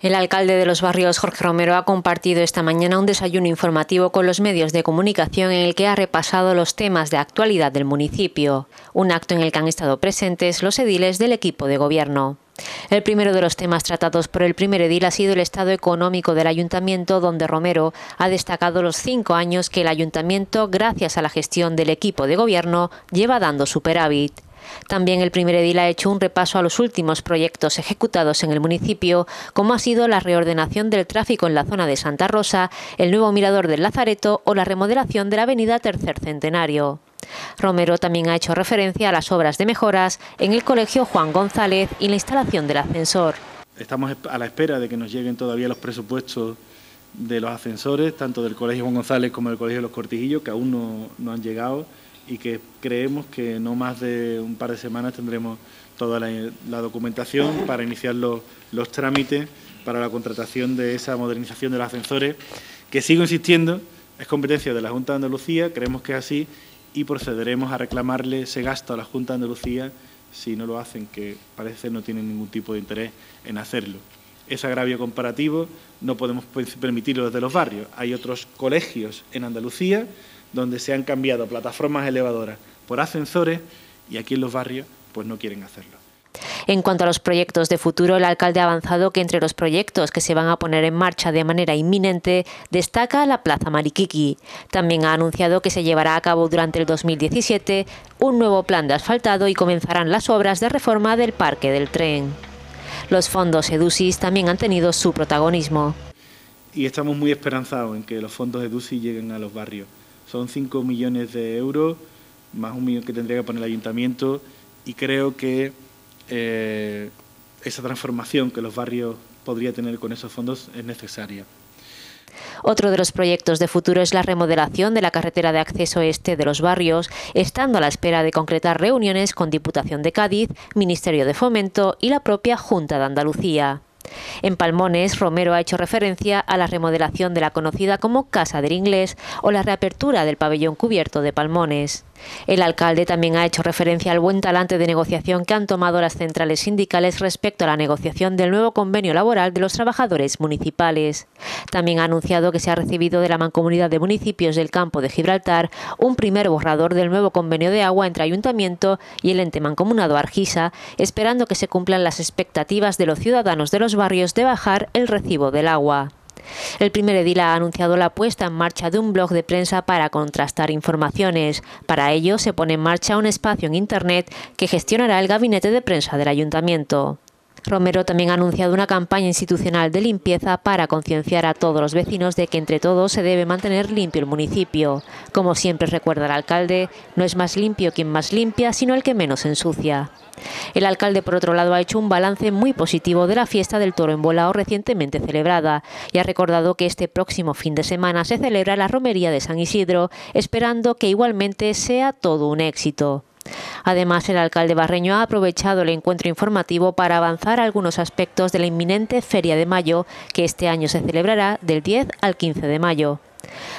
El alcalde de los barrios, Jorge Romero, ha compartido esta mañana un desayuno informativo con los medios de comunicación en el que ha repasado los temas de actualidad del municipio, un acto en el que han estado presentes los ediles del equipo de gobierno. El primero de los temas tratados por el primer edil ha sido el estado económico del ayuntamiento, donde Romero ha destacado los cinco años que el ayuntamiento, gracias a la gestión del equipo de gobierno, lleva dando superávit. También el primer edil ha hecho un repaso a los últimos proyectos ejecutados en el municipio, como ha sido la reordenación del tráfico en la zona de Santa Rosa, el nuevo mirador del Lazareto o la remodelación de la avenida Tercer Centenario. Romero también ha hecho referencia a las obras de mejoras en el Colegio Juan González y la instalación del ascensor. Estamos a la espera de que nos lleguen todavía los presupuestos de los ascensores, tanto del Colegio Juan González como del Colegio de los Cortijillos, que aún no, no han llegado y que creemos que no más de un par de semanas tendremos toda la, documentación para iniciar los, trámites para la contratación de esa modernización de los ascensores, que sigo insistiendo, es competencia de la Junta de Andalucía, creemos que es así, y procederemos a reclamarle ese gasto a la Junta de Andalucía si no lo hacen, que parece no tienen ningún tipo de interés en hacerlo. Ese agravio comparativo no podemos permitirlo desde los barrios. Hay otros colegios en Andalucía donde se han cambiado plataformas elevadoras por ascensores y aquí en los barrios pues no quieren hacerlo. En cuanto a los proyectos de futuro, el alcalde ha avanzado que entre los proyectos que se van a poner en marcha de manera inminente destaca la Plaza Mariquiqui. También ha anunciado que se llevará a cabo durante el 2017 un nuevo plan de asfaltado y comenzarán las obras de reforma del Parque del Tren. Los fondos EDUSIS también han tenido su protagonismo. Y estamos muy esperanzados en que los fondos EDUSIS lleguen a los barrios son 5 millones de euros, más un millón que tendría que poner el ayuntamiento, y creo que eh, esa transformación que los barrios podría tener con esos fondos es necesaria. Otro de los proyectos de futuro es la remodelación de la carretera de acceso este de los barrios, estando a la espera de concretar reuniones con Diputación de Cádiz, Ministerio de Fomento y la propia Junta de Andalucía. En Palmones, Romero ha hecho referencia a la remodelación de la conocida como Casa del Inglés o la reapertura del pabellón cubierto de Palmones. El alcalde también ha hecho referencia al buen talante de negociación que han tomado las centrales sindicales respecto a la negociación del nuevo convenio laboral de los trabajadores municipales. También ha anunciado que se ha recibido de la Mancomunidad de Municipios del Campo de Gibraltar un primer borrador del nuevo convenio de agua entre Ayuntamiento y el ente mancomunado Argisa, esperando que se cumplan las expectativas de los ciudadanos de los barrios de bajar el recibo del agua. El primer edil ha anunciado la puesta en marcha de un blog de prensa para contrastar informaciones. Para ello se pone en marcha un espacio en Internet que gestionará el gabinete de prensa del ayuntamiento. Romero también ha anunciado una campaña institucional de limpieza para concienciar a todos los vecinos de que entre todos se debe mantener limpio el municipio. Como siempre recuerda el alcalde, no es más limpio quien más limpia, sino el que menos ensucia. El alcalde, por otro lado, ha hecho un balance muy positivo de la fiesta del toro embolado recientemente celebrada y ha recordado que este próximo fin de semana se celebra la romería de San Isidro, esperando que igualmente sea todo un éxito. Además, el alcalde barreño ha aprovechado el encuentro informativo para avanzar algunos aspectos de la inminente Feria de Mayo, que este año se celebrará del 10 al 15 de mayo.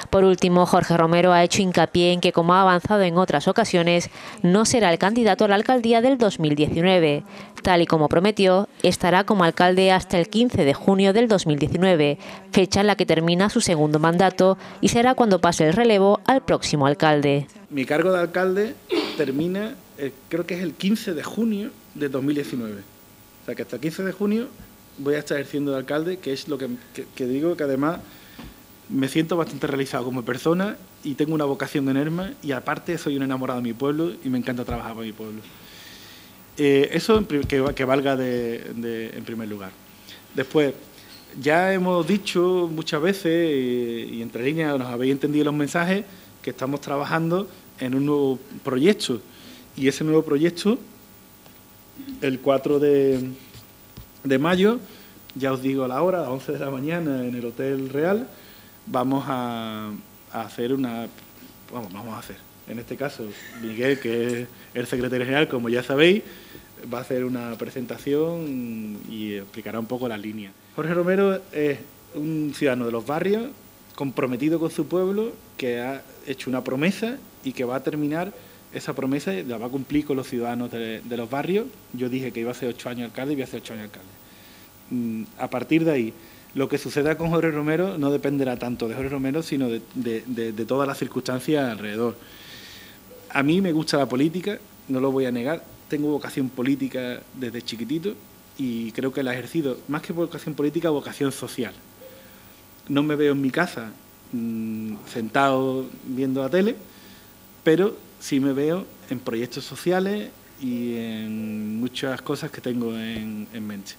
Por último, Jorge Romero ha hecho hincapié en que, como ha avanzado en otras ocasiones, no será el candidato a la alcaldía del 2019. Tal y como prometió, estará como alcalde hasta el 15 de junio del 2019, fecha en la que termina su segundo mandato y será cuando pase el relevo al próximo alcalde. Mi cargo de alcalde termina, eh, creo que es el 15 de junio de 2019. O sea que hasta el 15 de junio voy a estar ejerciendo de alcalde, que es lo que, que digo que además me siento bastante realizado como persona y tengo una vocación enorme y aparte soy un enamorado de mi pueblo y me encanta trabajar para mi pueblo. Eh, eso que, valga en primer lugar. Después, ya hemos dicho muchas veces y, entre líneas nos habéis entendido los mensajes que estamos trabajando en un nuevo proyecto y ese nuevo proyecto, el 4 de, de mayo, ya os digo a la hora, a las 11 de la mañana en el Hotel Real, vamos a, hacer una... Vamos, vamos a hacer. En este caso, Miguel, que es el secretario general, como ya sabéis, va a hacer una presentación y explicará un poco las líneas. Jorge Romero es un ciudadano de los barrios, comprometido con su pueblo, que ha hecho una promesa y que va a terminar esa promesa la va a cumplir con los ciudadanos de, de los barrios. Yo dije que iba a ser ocho años alcalde y voy a ser ocho años alcalde. mm, a partir de ahí, lo que suceda con Jorge Romero no dependerá tanto de Jorge Romero, sino de, de todas las circunstancias alrededor. A mí me gusta la política, no lo voy a negar, tengo vocación política desde chiquitito y creo que la he ejercido, más que vocación política, vocación social. No me veo en mi casa mm, sentado viendo la tele, pero sí me veo en proyectos sociales y en muchas cosas que tengo en mente.